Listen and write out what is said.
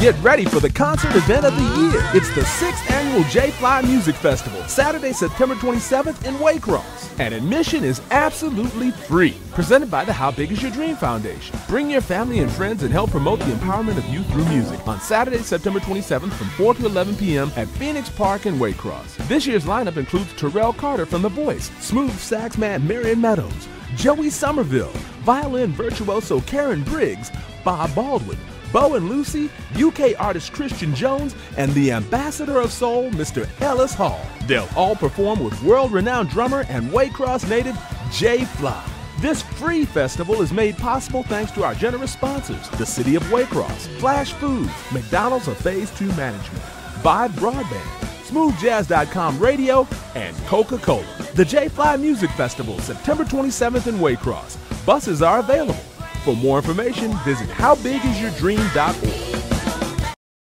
Get ready for the concert event of the year. It's the sixth annual JFly Music Festival, Saturday, September 27th in Waycross. And admission is absolutely free. Presented by the How Big Is Your Dream Foundation. Bring your family and friends and help promote the empowerment of youth through music on Saturday, September 27th from 4 to 11 p.m. at Phoenix Park in Waycross. This year's lineup includes Terrell Carter from The Voice, smooth sax man Marion Meadows, Joey Sommerville, violin virtuoso Karen Briggs, Bob Baldwin, Bo and Lucy, UK artist Christian Jones, and the ambassador of soul, Mr. Ellis Hall. They'll all perform with world renowned drummer and Waycross native JFly. This free festival is made possible thanks to our generous sponsors, the City of Waycross, Flash Foods, McDonald's of Phase 2 Management, Vibe Broadband, SmoothJazz.com Radio, and Coca-Cola. The JFly Music Festival, September 27th in Waycross. Buses are available. For more information, visit howbigisyourdream.org.